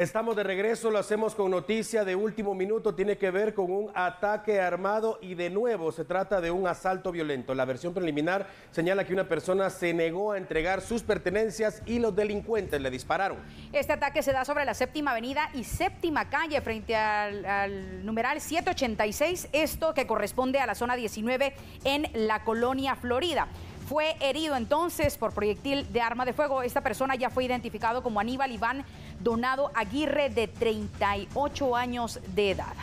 Estamos de regreso, lo hacemos con noticia de último minuto, tiene que ver con un ataque armado y de nuevo se trata de un asalto violento. La versión preliminar señala que una persona se negó a entregar sus pertenencias y los delincuentes le dispararon. Este ataque se da sobre la séptima avenida y séptima calle frente al, al numeral 786, esto que corresponde a la zona 19 en la colonia Florida. Fue herido entonces por proyectil de arma de fuego. Esta persona ya fue identificado como Aníbal Iván Donado Aguirre, de 38 años de edad.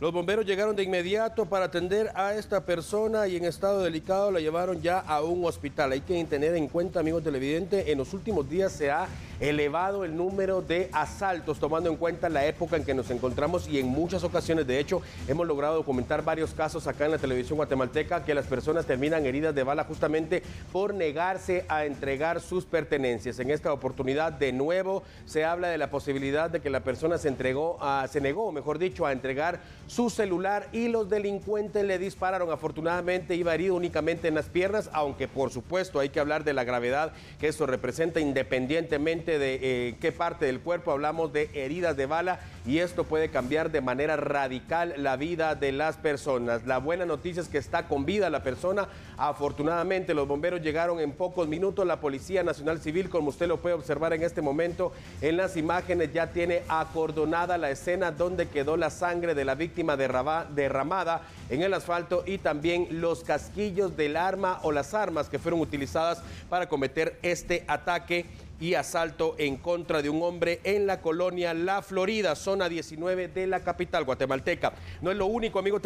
Los bomberos llegaron de inmediato para atender a esta persona y en estado delicado la llevaron ya a un hospital. Hay que tener en cuenta, amigos televidentes, en los últimos días se ha elevado el número de asaltos, tomando en cuenta la época en que nos encontramos y en muchas ocasiones, de hecho, hemos logrado documentar varios casos acá en la televisión guatemalteca que las personas terminan heridas de bala justamente por negarse a entregar sus pertenencias. En esta oportunidad, de nuevo, se habla de la posibilidad de que la persona se entregó, se negó, mejor dicho, a entregar su celular y los delincuentes le dispararon. Afortunadamente iba herido únicamente en las piernas, aunque por supuesto hay que hablar de la gravedad que eso representa independientemente de eh, qué parte del cuerpo. Hablamos de heridas de bala y esto puede cambiar de manera radical la vida de las personas. La buena noticia es que está con vida la persona. Afortunadamente los bomberos llegaron en pocos minutos. La Policía Nacional Civil, como usted lo puede observar en este momento en las imágenes, ya tiene acordonada la escena donde quedó la sangre de la víctima derramada en el asfalto y también los casquillos del arma o las armas que fueron utilizadas para cometer este ataque y asalto en contra de un hombre en la colonia La Florida, zona 19 de la capital guatemalteca. No es lo único, amigos.